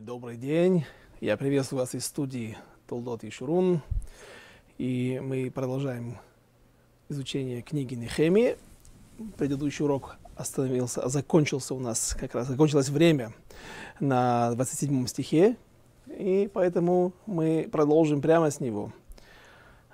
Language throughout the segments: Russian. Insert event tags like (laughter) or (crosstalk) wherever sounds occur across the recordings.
Добрый день. Я приветствую вас из студии Толдот и Шурун. И мы продолжаем изучение книги Нехемии. Предыдущий урок остановился, закончился у нас, как раз закончилось время на 27 стихе. И поэтому мы продолжим прямо с него.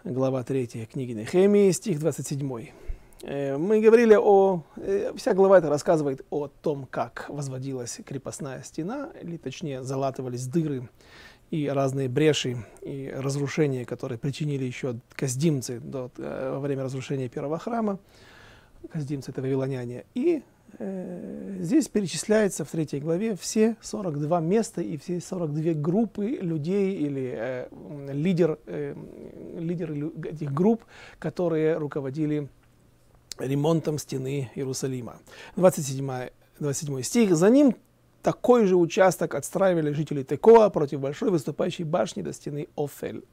Глава 3 книги Нехемии, стих 27. Э, мы говорили о... Э, вся глава это рассказывает о том, как возводилась крепостная стена, или точнее залатывались дыры и разные бреши и разрушения, которые причинили еще каздимцы до, э, во время разрушения первого храма. Каздимцы это вавилоняне. И э, здесь перечисляется в третьей главе все 42 места и все 42 группы людей или э, лидер, э, лидеры этих групп, которые руководили ремонтом стены Иерусалима. 27, 27 стих. За ним такой же участок отстраивали жители Текоа против большой выступающей башни до стены Офель.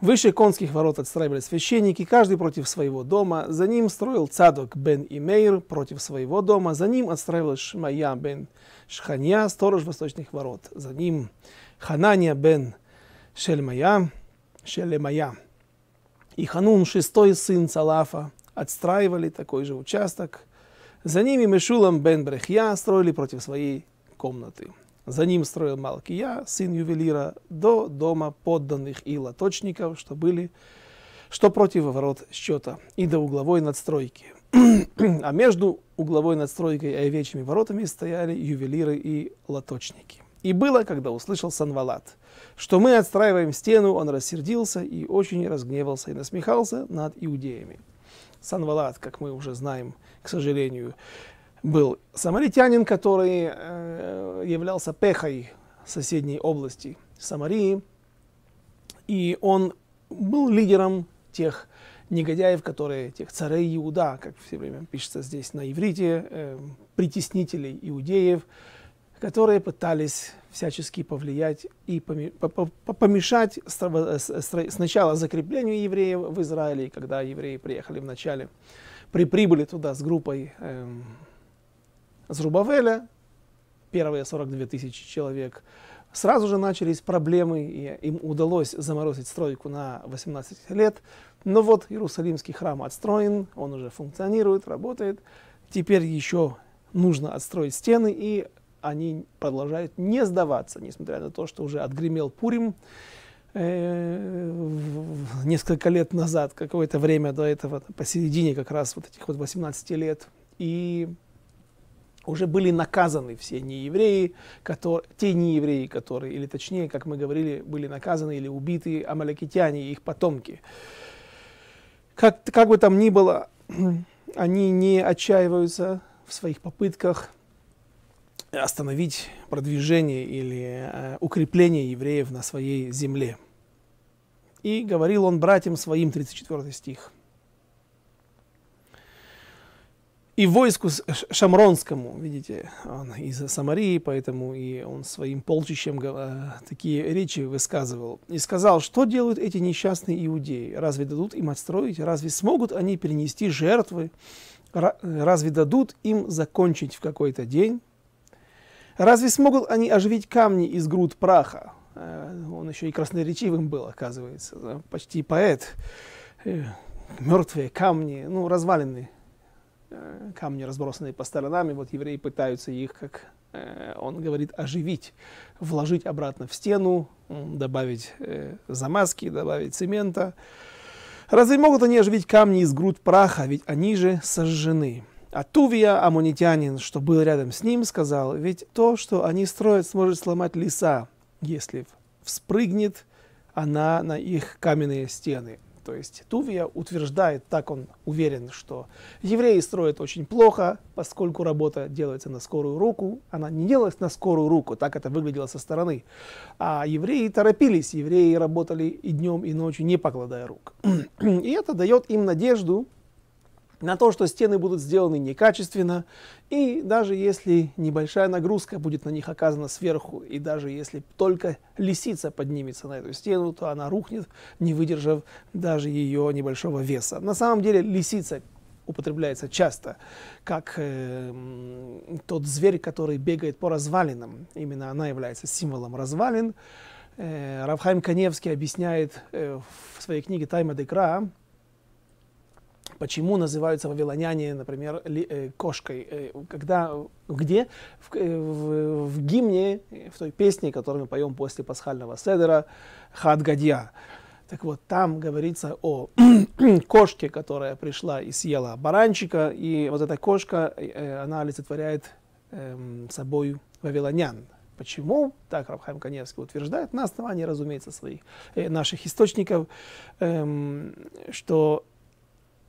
Выше конских ворот отстраивали священники, каждый против своего дома. За ним строил Цадок бен Имейр против своего дома. За ним отстраивал Шмая бен Шханья, сторож восточных ворот. За ним Ханания бен Шельмая, Шелемая. И Ханун, шестой сын Цалафа, отстраивали такой же участок. За ними Мешулам бен Брехья строили против своей комнаты. За ним строил Малкия, сын ювелира, до дома подданных и лоточников, что были, что против ворот счета, и до угловой надстройки. а между угловой надстройкой и овечьими воротами стояли ювелиры и лоточники. И было, когда услышал Санвалат, что мы отстраиваем стену, он рассердился и очень разгневался и насмехался над иудеями. Санвалат, как мы уже знаем, к сожалению, был самаритянин, который э, являлся пехой соседней области Самарии. И он был лидером тех негодяев, которые, тех царей Иуда, как все время пишется здесь на иврите, э, притеснителей иудеев, которые пытались всячески повлиять и помешать сначала закреплению евреев в Израиле, когда евреи приехали в начале, при прибыли туда с группой э, Зрубавеля, первые 42 тысячи человек, сразу же начались проблемы, и им удалось заморозить стройку на 18 лет. Но вот Иерусалимский храм отстроен, он уже функционирует, работает. Теперь еще нужно отстроить стены, и они продолжают не сдаваться, несмотря на то, что уже отгремел Пурим э, несколько лет назад, какое-то время до этого, посередине как раз вот этих вот 18 лет. И уже были наказаны все неевреи, которые, те неевреи, которые, или точнее, как мы говорили, были наказаны или убиты амалякитяне и их потомки. Как, как бы там ни было, (clears throat) они не отчаиваются в своих попытках остановить продвижение или э, укрепление евреев на своей земле. И говорил он братьям своим, 34 стих. И войску шамронскому, видите, он из Самарии, поэтому и он своим полчищем э, такие речи высказывал. И сказал, что делают эти несчастные иудеи? Разве дадут им отстроить? Разве смогут они перенести жертвы? Разве дадут им закончить в какой-то день? Разве смогут они оживить камни из груд праха? Э, он еще и красноречивым был, оказывается, почти поэт. Э, Мертвые камни, ну, развалины, э, камни, разбросанные по сторонам, и вот евреи пытаются их, как он говорит, оживить, вложить обратно в стену, добавить замазки, добавить цемента. Разве могут они оживить камни из груд праха, ведь они же сожжены? А Тувия, амунитянин, что был рядом с ним, сказал, ведь то, что они строят, сможет сломать леса, если вспрыгнет она на их каменные стены. То есть Тувия утверждает, так он уверен, что евреи строят очень плохо, поскольку работа делается на скорую руку. Она не делалась на скорую руку, так это выглядело со стороны. А евреи торопились, евреи работали и днем, и ночью, не покладая рук. (clears throat) И это дает им надежду, на то, что стены будут сделаны некачественно, и даже если небольшая нагрузка будет на них оказана сверху, и даже если только лисица поднимется на эту стену, то она рухнет, не выдержав даже ее небольшого веса. На самом деле лисица употребляется часто, как э, тот зверь, который бегает по развалинам. Именно она является символом развалин. Э, Равхайм Каневский объясняет э, в своей книге «Тайма Декра», почему называются вавилоняне, например, ли, э, кошкой. Э, когда, где? В, э, в, в гимне, в той песне, которую мы поем после пасхального седера, Хад Гадья. Так вот, там говорится о (clears throat) кошке, которая пришла и съела баранчика, и вот эта кошка, э, она олицетворяет э, собой вавилонян. Почему? Так Рабхайм Каневский утверждает, на основании, разумеется, своих, э, наших источников, э, что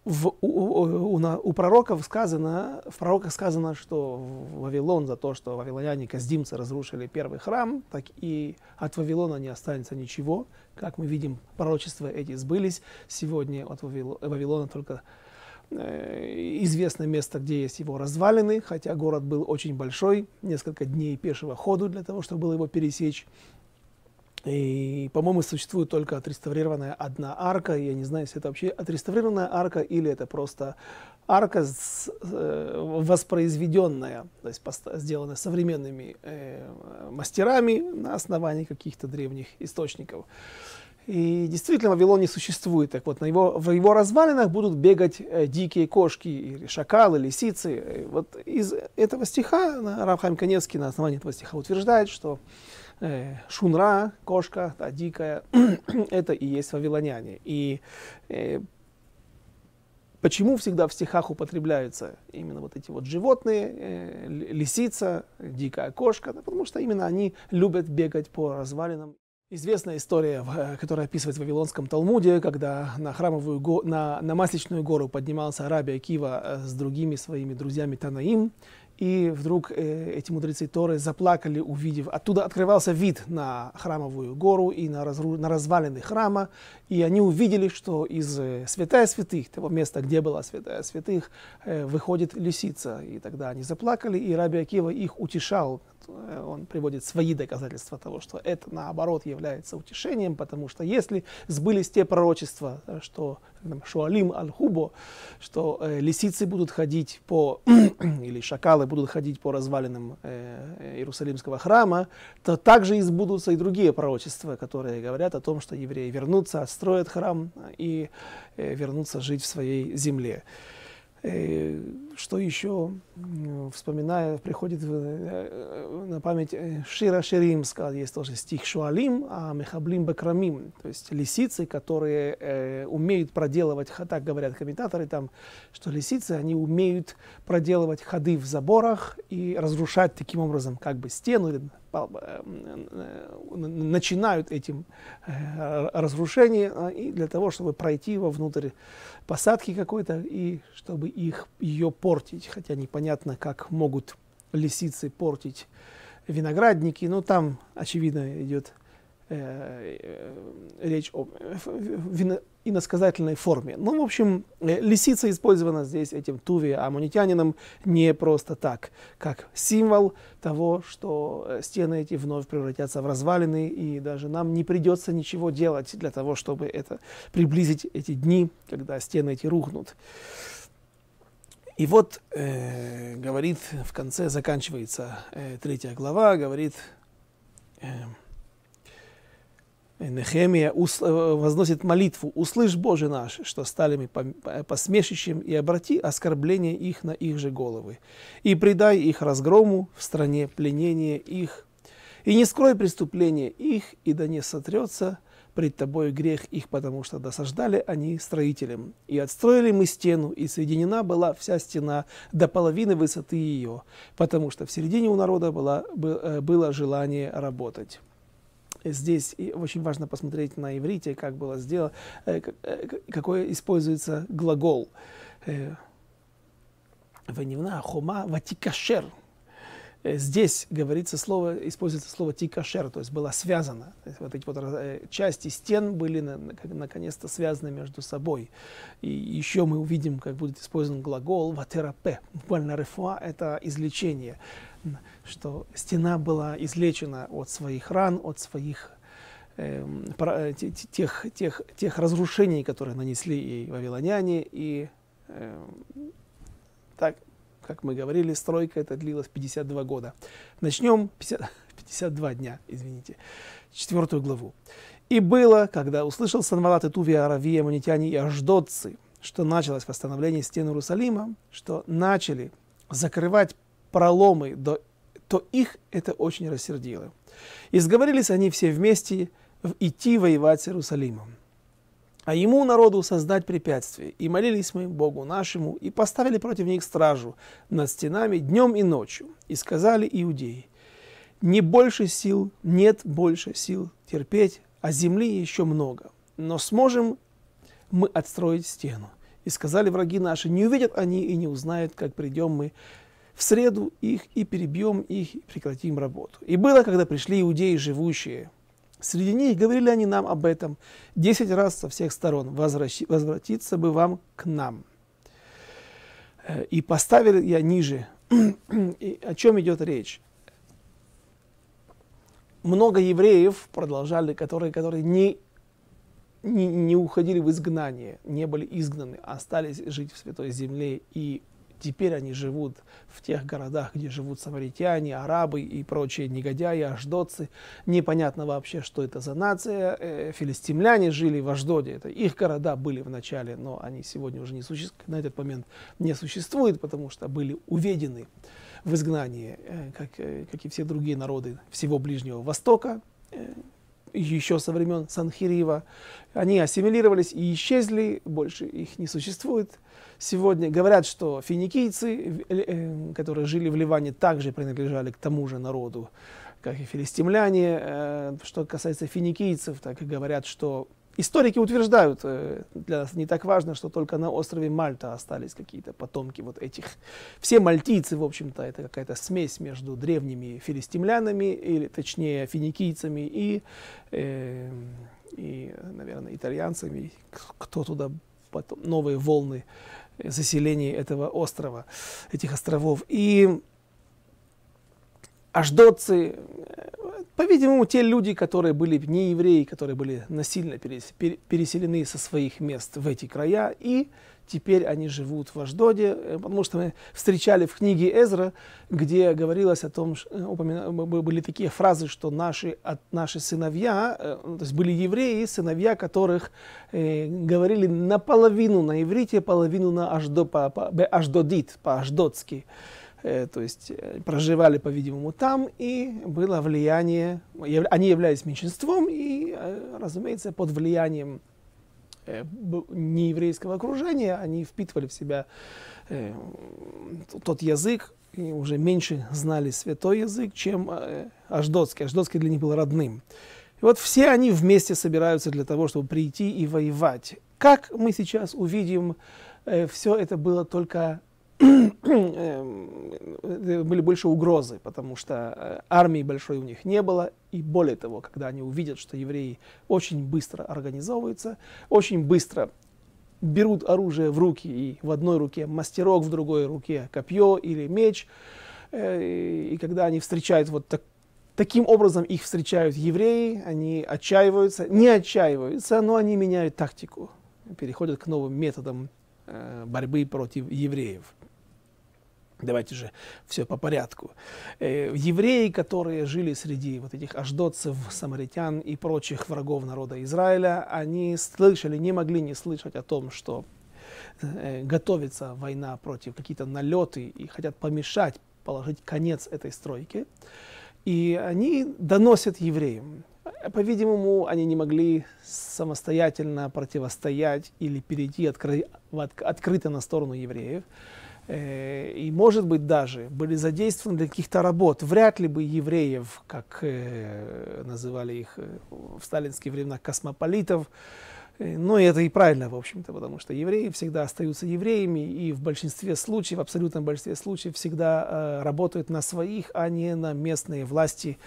в, у, у, у, у пророков сказано, в пророках сказано, что Вавилон за то, что вавилоняне каздимцы разрушили первый храм, так и от Вавилона не останется ничего. Как мы видим, пророчества эти сбылись. Сегодня от Вавилона только э, известно место, где есть его развалины, хотя город был очень большой, несколько дней пешего ходу для того, чтобы было его пересечь. И, по-моему, существует только отреставрированная одна арка. Я не знаю, если это вообще отреставрированная арка или это просто арка с, э, воспроизведенная, то есть сделанная современными э, мастерами на основании каких-то древних источников. И действительно, Вавилон не существует. Так вот, на его, в его развалинах будут бегать э, дикие кошки, или шакалы, лисицы. И вот из этого стиха Равхайм Каневский на основании этого стиха утверждает, что э, шунра, кошка, та дикая, (clears throat) это и есть вавилоняне. И э, почему всегда в стихах употребляются именно вот эти вот животные, э, лисица, дикая кошка? Да, потому что именно они любят бегать по развалинам. Известная история, которая описывается в Вавилонском Талмуде, когда на храмовую го, на, на Масличную гору поднимался Арабия Кива э, с другими своими друзьями Танаим, и вдруг э, эти мудрецы Торы заплакали, увидев, оттуда открывался вид на храмовую гору и на, разру, на развалины храма, и они увидели, что из э, святая святых, того места, где была святая святых, э, выходит лисица. И тогда они заплакали, и Раби Акива их утешал. Э, он приводит свои доказательства того, что это наоборот является утешением, потому что если сбылись те пророчества, э, что Шуалим Аль-Хубо, что э, лисицы будут ходить по, (clears throat) или шакалы будут ходить по развалинам э, Иерусалимского храма, то также избудутся и другие пророчества, которые говорят о том, что евреи вернутся, отстроят храм и э, вернутся жить в своей земле. Э, что еще, вспоминая, приходит э, на память э, Шира Шеримска, есть тоже стих Шуалим, а Мехаблим Бакрамим, то есть лисицы, которые э, умеют проделывать, так говорят комментаторы там, что лисицы, они умеют проделывать ходы в заборах и разрушать таким образом как бы стену Э, начинают этим э, разрушение а, и для того, чтобы пройти вовнутрь посадки какой-то и чтобы их ее портить, хотя непонятно, как могут лисицы портить виноградники, но там очевидно идет э, э, речь о вино, иносказательной форме. Ну, в общем, э, лисица использована здесь этим Туви амунитянином не просто так, как символ того, что э, стены эти вновь превратятся в развалины, и даже нам не придется ничего делать для того, чтобы это приблизить эти дни, когда стены эти рухнут. И вот э, говорит в конце, заканчивается э, третья глава, говорит... Э, Нехемия э, возносит молитву, «Услышь, Боже наш, что стали мы посмешищем, и обрати оскорбление их на их же головы, и предай их разгрому в стране пленения их, и не скрой преступления их, и да не сотрется пред тобой грех их, потому что досаждали они строителям. И отстроили мы стену, и соединена была вся стена до половины высоты ее, потому что в середине у народа было, э, было желание работать». Здесь очень важно посмотреть на иврите, как было сделано, э, э, какой используется глагол. Ванивна, хома, ватикашер. Здесь говорится слово, используется слово тикашер, то есть было связано. вот эти вот части стен были наконец-то связаны между собой. И еще мы увидим, как будет использован глагол ватерапе. Буквально рефуа – это излечение что стена была излечена от своих ран, от своих эм, э, тех, тех, тех разрушений, которые нанесли и вавилоняне, и Э, так, как мы говорили, стройка это длилась 52 года. Начнем 50, 52 (laughs) дня, извините, четвертую главу. И было, когда услышал Санвалат и Туви, Аравия, Манитяне и Аждотцы, что началось восстановление стен Иерусалима, что начали закрывать проломы, до, то их это очень рассердило. И сговорились они все вместе идти воевать с Иерусалимом. А ему, народу, создать препятствие. И молились мы Богу нашему, и поставили против них стражу над стенами днем и ночью. И сказали иудеи, не больше сил, нет больше сил терпеть, а земли еще много. Но сможем мы отстроить стену. И сказали враги наши, не увидят они и не узнают, как придем мы в среду их и перебьем их и прекратим работу. И было, когда пришли иудеи, живущие Среди них говорили они нам об этом десять раз со всех сторон. Возвращи, возвратиться бы вам к нам. Э, и поставили я ниже. (clears throat) И о чем идет речь? Много евреев продолжали, которые, которые не, не, не уходили в изгнание, не были изгнаны, остались жить в Святой Земле и Теперь они живут в тех городах, где живут самаритяне, арабы и прочие негодяи, аждотцы. Непонятно вообще, что это за нация. Э, филистимляне жили в Аждоде. Это их города были в начале, но они сегодня уже не существуют, на этот момент не существуют, потому что были уведены в изгнание, э, как, э, как и все другие народы всего Ближнего Востока еще со времен Санхирива. Они ассимилировались и исчезли, больше их не существует сегодня говорят, что финикийцы, э, которые жили в Ливане, также принадлежали к тому же народу, как и филистимляне. Э, что касается финикийцев, так и говорят, что историки утверждают, э, для нас не так важно, что только на острове Мальта остались какие-то потомки вот этих. Все мальтийцы, в общем-то, это какая-то смесь между древними филистимлянами, или точнее финикийцами и, э, и наверное, итальянцами, кто туда потом, новые волны заселении этого острова, этих островов. И аждотцы, по-видимому, те люди, которые были не евреи, которые были насильно переселены со своих мест в эти края, и теперь они живут в Аждоде, э, потому что мы встречали в книге Эзра, где говорилось о том, э, упомина, были такие фразы, что наши, от, наши сыновья, э, то есть были евреи, сыновья которых э, говорили наполовину на иврите, половину на аждо, по, по, аждодит, по-аждотски. Э, то есть э, проживали, по-видимому, там, и было влияние, они являлись меньшинством, и, э, разумеется, под влиянием э, нееврейского окружения они впитывали в себя э, тот язык, и уже меньше знали святой язык, чем э, аждотский. Аждотский для них был родным. И вот все они вместе собираются для того, чтобы прийти и воевать. Как мы сейчас увидим, э, все это было только Э, были больше угрозы, потому что э, армии большой у них не было. И более того, когда они увидят, что евреи очень быстро организовываются, очень быстро берут оружие в руки, и в одной руке мастерок, в другой руке копье или меч, э, и когда они встречают вот так, таким образом их встречают евреи, они отчаиваются, не отчаиваются, но они меняют тактику, переходят к новым методам борьбы против евреев. Давайте же все по порядку. Э, евреи, которые жили среди вот этих аждотцев, самаритян и прочих врагов народа Израиля, они слышали, не могли не слышать о том, что э, готовится война против какие-то налеты и хотят помешать, положить конец этой стройке. И они доносят евреям. По-видимому, они не могли самостоятельно противостоять или перейти откры- открыто на сторону евреев. Э, и, может быть, даже были задействованы для каких-то работ. Вряд ли бы евреев, как э, называли их э, в сталинские времена, космополитов, ну, это и правильно, в общем-то, потому что евреи всегда остаются евреями, и в большинстве случаев, в абсолютном большинстве случаев, всегда работают на своих, а не на местные власти,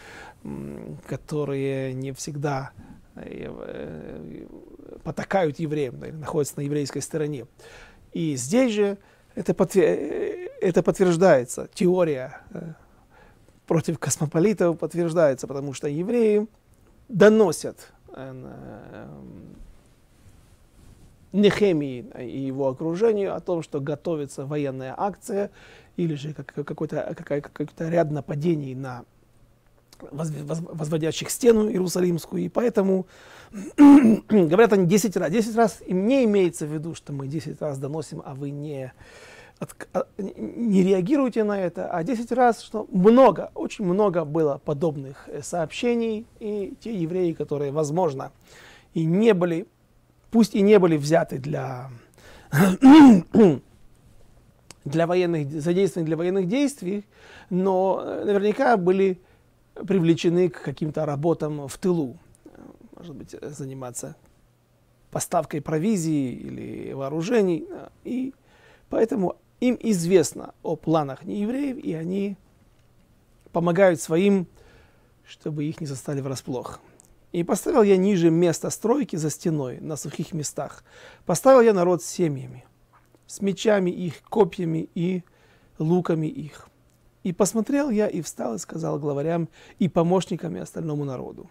которые не всегда потакают евреям, находятся на еврейской стороне. И здесь же это, подтвер... это подтверждается, теория э, против космополитов подтверждается, потому что евреи доносят э, Нехемии и его окружению о том, что готовится военная акция или же какой-то, какой-то ряд нападений на возводящих стену Иерусалимскую. И поэтому (clears throat) говорят они 10 раз. 10 раз им не имеется в виду, что мы 10 раз доносим, а вы не, а, не реагируете на это, а 10 раз, что много, очень много было подобных э, сообщений. И те евреи, которые, возможно, и не были пусть и не были взяты для, (clears throat) для военных, задействованы для военных действий, но э, наверняка были привлечены к каким-то работам в тылу. Может быть, заниматься поставкой провизии или вооружений. И поэтому им известно о планах неевреев, и они помогают своим, чтобы их не застали врасплох. И поставил я ниже место стройки за стеной, на сухих местах. Поставил я народ с семьями, с мечами их, копьями и луками их. И посмотрел я и встал и сказал главарям и помощникам и остальному народу.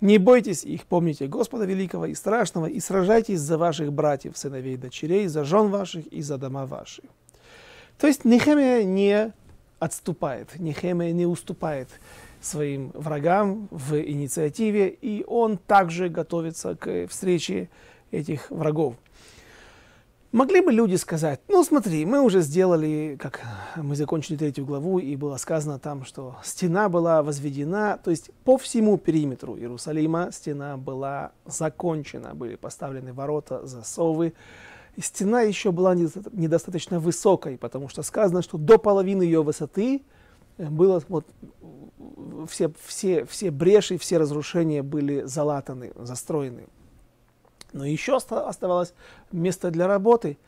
Не бойтесь их, помните Господа Великого и Страшного, и сражайтесь за ваших братьев, сыновей дочерей, за жен ваших и за дома ваши. То есть Нехемия не отступает, Нехемия не уступает своим врагам в инициативе, и он также готовится к встрече этих врагов. Могли бы люди сказать, ну смотри, мы уже сделали, как мы закончили третью главу, и было сказано там, что стена была возведена, то есть по всему периметру Иерусалима стена была закончена, были поставлены ворота, засовы. И стена еще была недостаточно высокой, потому что сказано, что до половины ее высоты было вот все, все, все бреши, все разрушения были залатаны, застроены. Но еще оставалось место для работы.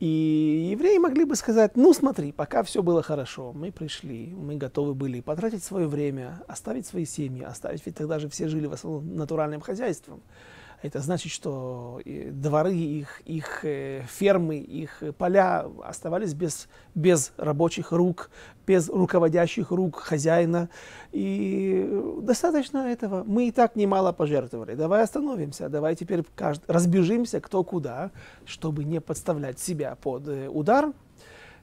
И евреи могли бы сказать, ну смотри, пока все было хорошо, мы пришли, мы готовы были потратить свое время, оставить свои семьи, оставить, ведь тогда же все жили в основном натуральным хозяйством. Это значит, что дворы их, их э, фермы, их поля оставались без, без рабочих рук, без руководящих рук хозяина. И достаточно этого. Мы и так немало пожертвовали. Давай остановимся, давай теперь разбежимся кто куда, чтобы не подставлять себя под э, удар.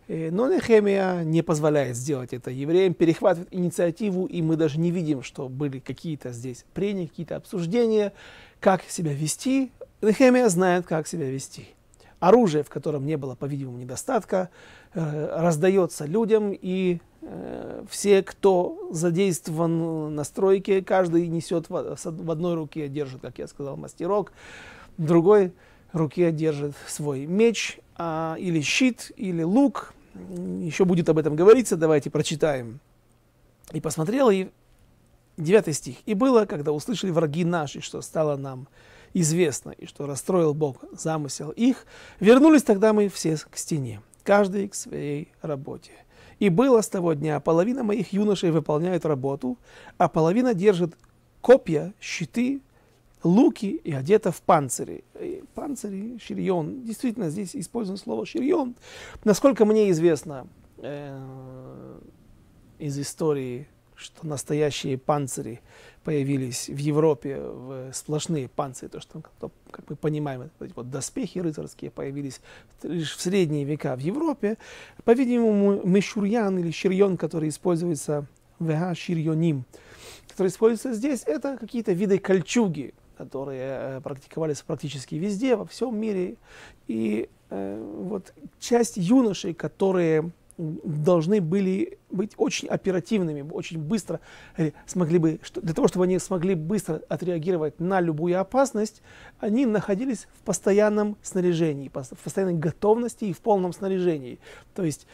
Э, но Нехемия не позволяет сделать это евреям, перехватывает инициативу, и мы даже не видим, что были какие-то здесь прения, какие-то обсуждения как себя вести. Нехемия знает, как себя вести. Оружие, в котором не было, по-видимому, недостатка, э, раздается людям, и э, все, кто задействован на стройке, каждый несет в, одной руке, держит, как я сказал, мастерок, в другой руке держит свой меч а, или щит, или лук. Еще будет об этом говориться, давайте прочитаем. И посмотрел, и Девятый стих. «И было, когда услышали враги наши, что стало нам известно, и что расстроил Бог замысел их, вернулись тогда мы все к стене, каждый к своей работе. И было с того дня, половина моих юношей выполняет работу, а половина держит копья, щиты, луки и одета в панцири. И панцири, ширьон. Действительно, здесь используем слово ширьон. Насколько мне известно э, из истории что настоящие панцири появились в Европе, в сплошные панцири, то, что, как мы понимаем, эти вот доспехи рыцарские появились лишь в средние века в Европе. По-видимому, мешурьян или ширьон, который используется в ширьоним, который используется здесь, это какие-то виды кольчуги, которые э, практиковались практически везде, во всем мире. И э, вот часть юношей, которые должны были быть очень оперативными, очень быстро э, смогли бы, для того, чтобы они смогли быстро отреагировать на любую опасность, они находились в постоянном снаряжении, в постоянной готовности и в полном снаряжении. То есть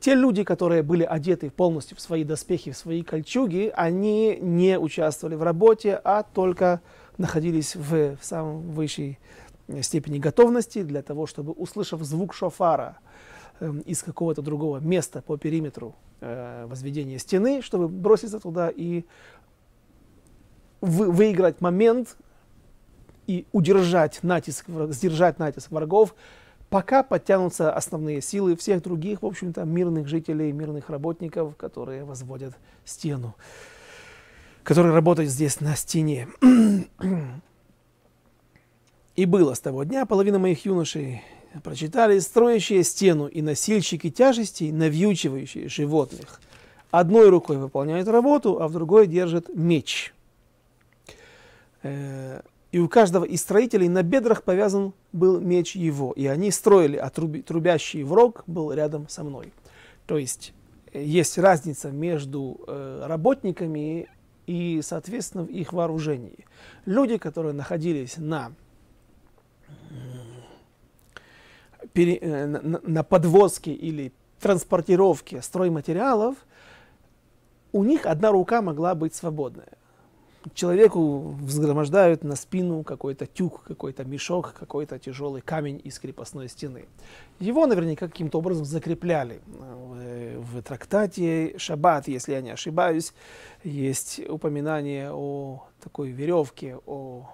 те люди, которые были одеты полностью в свои доспехи, в свои кольчуги, они не участвовали в работе, а только находились в, в самом высшей степени готовности для того, чтобы, услышав звук шофара, Эм, из какого-то другого места по периметру э, возведения стены, чтобы броситься туда и вы, выиграть момент и удержать натиск, сдержать натиск врагов, пока подтянутся основные силы всех других, в общем-то, мирных жителей, мирных работников, которые возводят стену, которые работают здесь на стене. И было с того дня половина моих юношей прочитали строящие стену и носильщики тяжестей, навьючивающие животных. Одной рукой выполняют работу, а в другой держат меч. И у каждого из строителей на бедрах повязан был меч его. И они строили, а трубящий враг был рядом со мной. То есть э, есть разница между э, работниками и, соответственно, в их вооружении. Люди, которые находились э, на, на подвозке или транспортировке стройматериалов, у них одна рука могла быть свободная человеку взгромождают на спину какой-то тюк, какой-то мешок, какой-то тяжелый камень из крепостной стены. Его наверняка каким-то образом закрепляли. В, в трактате Шаббат, если я не ошибаюсь, есть упоминание о такой веревке, о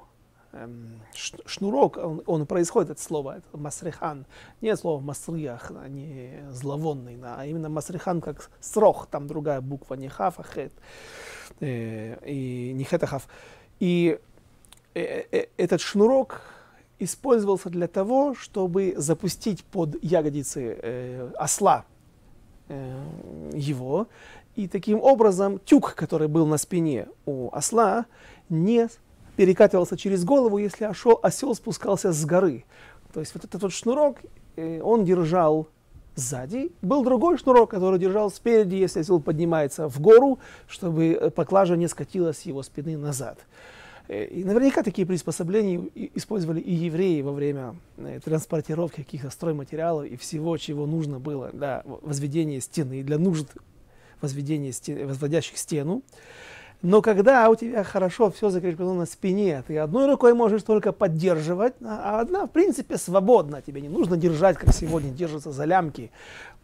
шнурок, он, он происходит от слова, это масрихан, не слово масриях, а не зловонный, а именно масрихан как срох, там другая буква, не хав, а хет. Э, и Нихетахав. И э, э, этот шнурок использовался для того, чтобы запустить под ягодицы осла его. И таким образом тюк, который был на спине у осла, не перекатывался через голову, если осел, осел спускался с горы. То есть вот этот вот шнурок, он держал сзади. Был другой шнурок, который держал спереди, если осел поднимается в гору, чтобы э, поклажа не скатилась с его спины назад. Э, и наверняка такие приспособления использовали и евреи во время э, транспортировки каких-то стройматериалов и всего, чего нужно было для возведения стены, для нужд возведения стен, возводящих стену. Но когда у тебя хорошо все закреплено на спине, ты одной рукой можешь только поддерживать, а одна, в принципе, свободна. Тебе не нужно держать, как сегодня держатся за лямки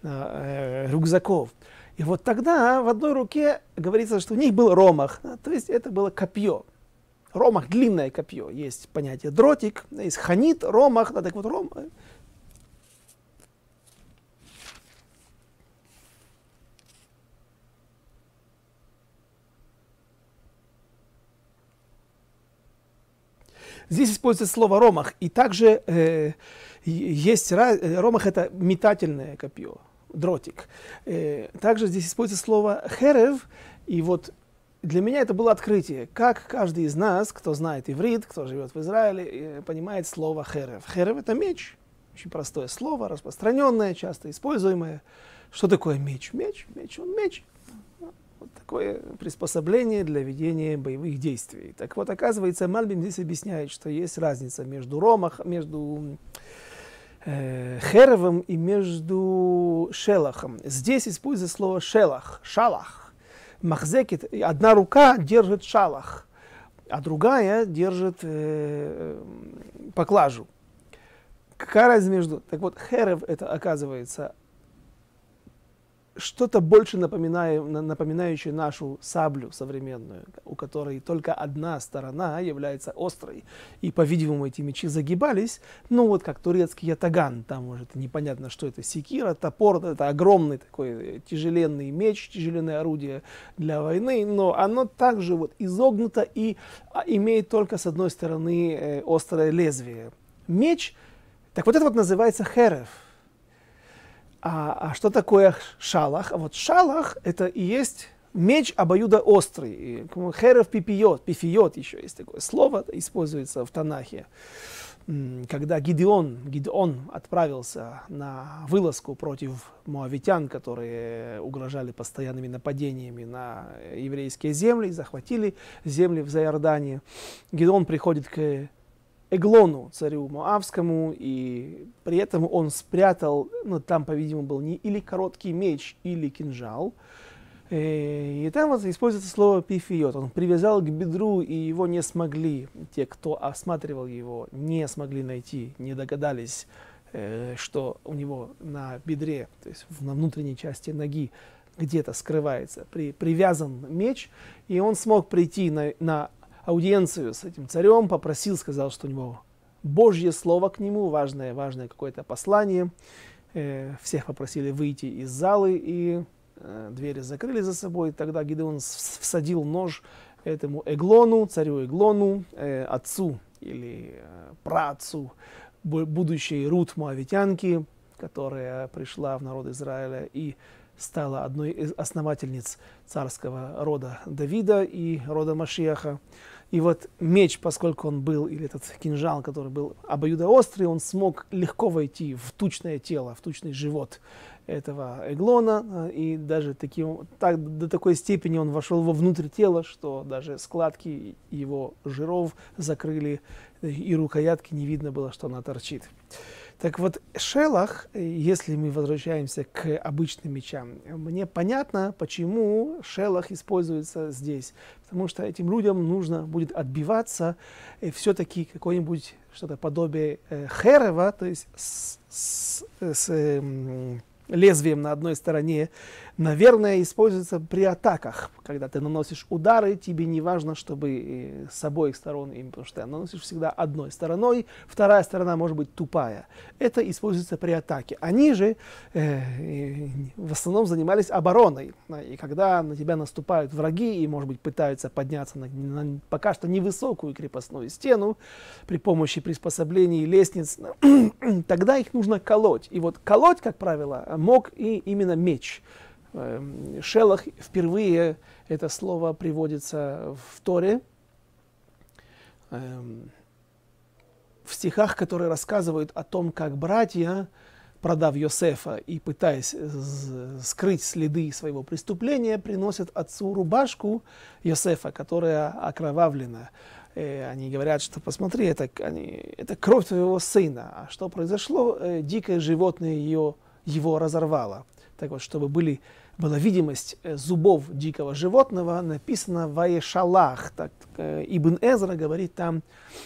э, э, рюкзаков. И вот тогда в одной руке говорится, что у них был ромах, то есть это было копье. Ромах – длинное копье. Есть понятие дротик, есть ханит, ромах. Да, так вот, ром, Здесь используется слово ромах. И также э, есть э, ромах это метательное копье, дротик. Э, также здесь используется слово херев. И вот для меня это было открытие, как каждый из нас, кто знает иврит, кто живет в Израиле, э, понимает слово херев. Херев это меч. Очень простое слово, распространенное, часто используемое. Что такое меч? Меч, меч, он меч вот такое приспособление для ведения боевых действий. Так вот, оказывается, Мальбим здесь объясняет, что есть разница между ромах, между э, херовым и между шелахом. Здесь используется слово шелах, шалах. Махзекит, одна рука держит шалах, а другая держит э, поклажу. Какая разница между... Так вот, херев это оказывается что-то больше напоминающее нашу саблю современную, у которой только одна сторона является острой. И, по-видимому, эти мечи загибались, ну вот как турецкий ятаган, там может непонятно, что это, секира, топор, это огромный такой тяжеленный меч, тяжеленное орудие для войны, но оно также вот изогнуто и а, имеет только с одной стороны э, острое лезвие. Меч, так вот это вот называется херев – а, а что такое шалах? Вот шалах это и есть меч обоюдоострый. Херев пипиот, пифиот еще есть такое слово, используется в Танахе. Когда Гидеон, Гидеон отправился на вылазку против муавитян, которые угрожали постоянными нападениями на еврейские земли, захватили земли в Зайордании, Гидеон приходит к Эглону, царю Моавскому, и при этом он спрятал, ну там, по-видимому, был не или короткий меч, или кинжал, э, и там вот используется слово пифиот. Он привязал к бедру, и его не смогли, те, кто осматривал его, не смогли найти, не догадались, э, что у него на бедре, то есть на внутренней части ноги, где-то скрывается, при, привязан меч, и он смог прийти на, на аудиенцию с этим царем, попросил, сказал, что у него Божье слово к нему, важное, важное какое-то послание. Э, всех попросили выйти из залы, и э, двери закрыли за собой. Тогда Гидеон всадил нож этому Эглону, царю Эглону, э, отцу или праотцу будущей Рут Моавитянки, которая пришла в народ Израиля и стала одной из основательниц царского рода Давида и рода Машиаха. И вот меч, поскольку он был, или этот кинжал, который был обоюдоострый, он смог легко войти в тучное тело, в тучный живот этого Эглона, и даже таким, так, до такой степени он вошел во внутрь тела, что даже складки его жиров закрыли, и рукоятки не видно было, что она торчит. Так вот, шелах, если мы возвращаемся к обычным мечам, мне понятно, почему шелах используется здесь. Потому что этим людям нужно будет отбиваться все-таки какое-нибудь что-то подобие э, херева, то есть с, с, с э, лезвием на одной стороне, наверное, используется при атаках. Когда ты наносишь удары, тебе не важно, чтобы э, с обоих сторон, потому что ты наносишь всегда одной стороной, вторая сторона может быть тупая. Это используется при атаке. Они же э, в основном занимались обороной. И когда на тебя наступают враги и, может быть, пытаются подняться на, на пока что невысокую крепостную стену при помощи приспособлений лестниц, (clears throat) тогда их нужно колоть. И вот колоть, как правило, мог и именно меч. Эм, Шелах впервые это слово приводится в Торе, эм, в стихах, которые рассказывают о том, как братья, продав Йосефа и пытаясь скрыть следы своего преступления, приносят отцу рубашку Йосефа, которая окровавлена. И э, они говорят, что посмотри, это, они, это кровь твоего сына. А что произошло? Э, дикое животное ее, его разорвало. Так вот, чтобы были была видимость э, зубов дикого животного, написано «Ваешалах». Так, э, Ибн Эзра говорит там,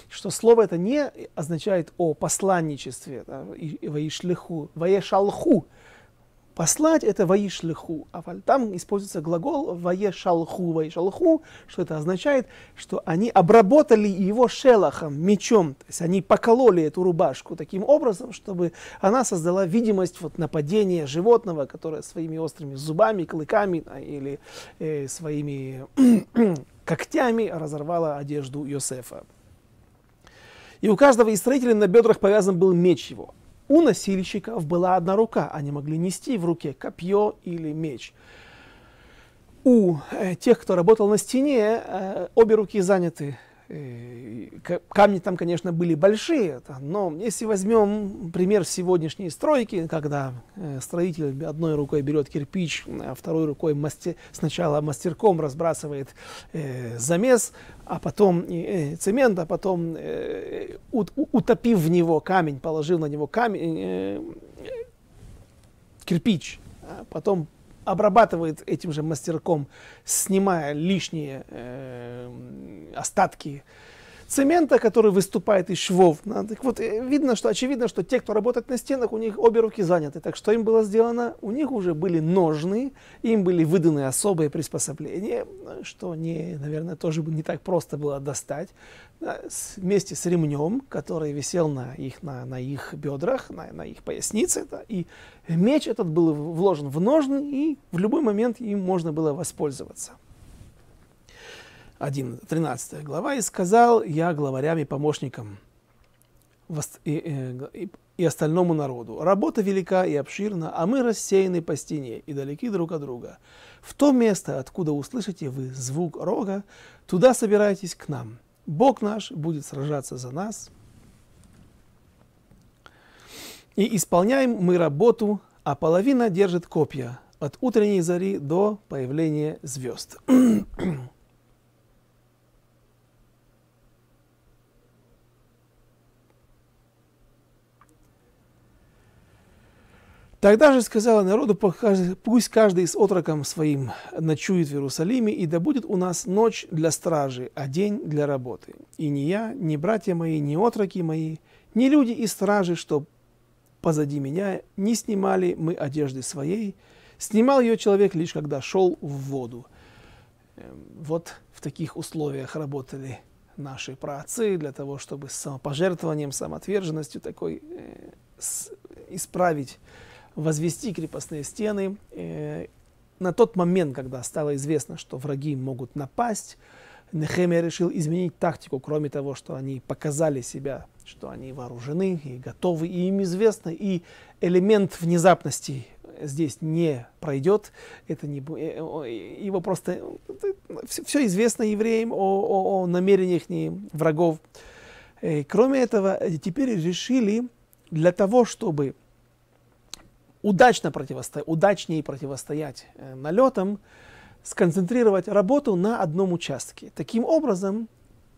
что слово это не означает о посланничестве, да, «Ваишлиху», «Ваешалху», Послать это воишлиху, а там используется глагол воешалху, воешалху, что это означает, что они обработали его шелахом, мечом, то есть они покололи эту рубашку таким образом, чтобы она создала видимость вот нападения животного, которое своими острыми зубами, клыками или э, своими (clears throat) когтями разорвало одежду Йосефа. И у каждого из строителей на бедрах повязан был меч его. У носильщиков была одна рука, они могли нести в руке копье или меч. У э, тех, кто работал на стене, э, обе руки заняты камни там, конечно, были большие, но если возьмем пример сегодняшней стройки, когда э, строитель одной рукой берет кирпич, а второй рукой мастер, сначала мастерком разбрасывает э, замес, а потом э, цемент, а потом э, утопив в него камень, положил на него камень, э, кирпич, а потом обрабатывает этим же мастерком, снимая лишние э, остатки цемента, который выступает из швов. Так вот, э, видно, что очевидно, что те, кто работает на стенах, у них обе руки заняты. Так что им было сделано? У них уже были ножны, им были выданы особые приспособления, что, не, наверное, тоже не так просто было достать, вместе с ремнем, который висел на их, на, на их бедрах, на, на их пояснице. Да, и меч этот был вложен в ножны, и в любой момент им можно было воспользоваться. 1, 13 глава, «И сказал я главарям и помощникам и, и, и остальному народу, работа велика и обширна, а мы рассеяны по стене и далеки друг от друга. В то место, откуда услышите вы звук рога, туда собирайтесь к нам. Бог наш будет сражаться за нас. И исполняем мы работу, а половина держит копья от утренней зари до появления звезд. (clears throat) Тогда же сказала народу, пусть каждый с отроком своим ночует в Иерусалиме, и да будет у нас ночь для стражи, а день для работы. И ни я, ни братья мои, ни отроки мои, ни люди и стражи, что позади меня, не снимали мы одежды своей. Снимал ее человек лишь когда шел в воду. Эм, вот в таких условиях работали наши праотцы для того, чтобы с самопожертвованием, самоотверженностью такой э, с, исправить возвести крепостные стены. Э, на тот момент, когда стало известно, что враги могут напасть, Нехемия решил изменить тактику, кроме того, что они показали себя, что они вооружены и готовы, и им известно, и элемент внезапности здесь не пройдет, это не, э, его просто все, известно евреям о, о, о намерениях врагов. Э, кроме этого, теперь решили для того, чтобы удачно противостоять, удачнее противостоять э, налетам, сконцентрировать работу на одном участке. Таким образом,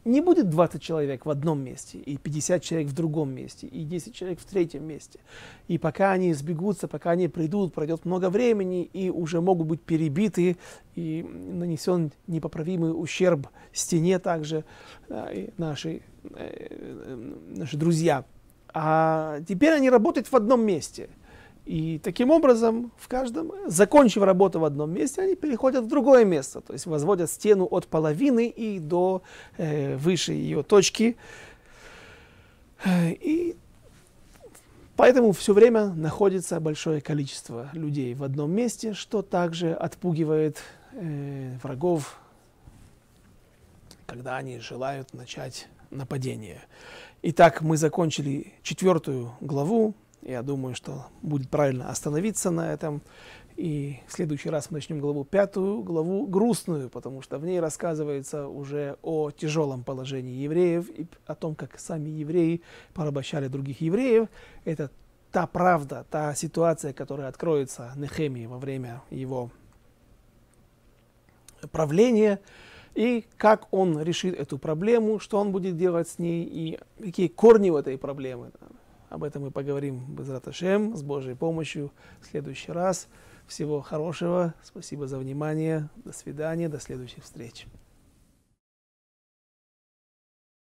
не будет 20 человек в одном месте, и 50 человек в другом месте, и 10 человек в третьем месте. И пока они сбегутся, пока они придут, пройдет много времени, и уже могут быть перебиты, и нанесен непоправимый ущерб стене также, и наши, э, наши друзья. А теперь они работают в одном месте – и таким образом, в каждом, закончив работу в одном месте, они переходят в другое место, то есть возводят стену от половины и до э, выше ее точки. И поэтому все время находится большое количество людей в одном месте, что также отпугивает э, врагов, когда они желают начать нападение. Итак, мы закончили четвертую главу я думаю, что будет правильно остановиться на этом. И в следующий раз мы начнем главу пятую, главу грустную, потому что в ней рассказывается уже о тяжелом положении евреев и о том, как сами евреи порабощали других евреев. Это та правда, та ситуация, которая откроется Нехемии во время его правления, и как он решит эту проблему, что он будет делать с ней, и какие корни у этой проблемы. Об этом мы поговорим без Раташем, с Божьей помощью в следующий раз. Всего хорошего. Спасибо за внимание. До свидания. До следующих встреч.